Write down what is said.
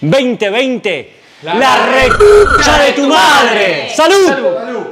2020, la, recucha de tu madre. ¡Salud! Salud.